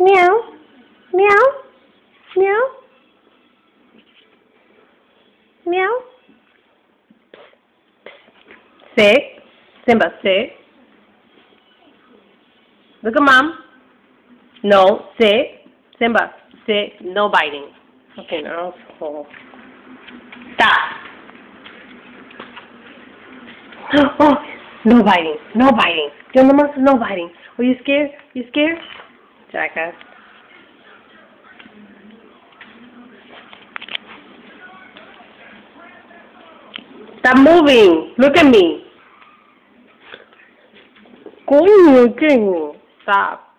Meow. Meow. Meow. Meow. Sit. Simba, sit. Look at mom. No, sit. Simba, sit. No biting. Okay, now. Oh. Stop. Oh, no biting. No biting. Doing the most no biting. Are you scared? You scared? Jackass. Stop moving. Look at me. Stop.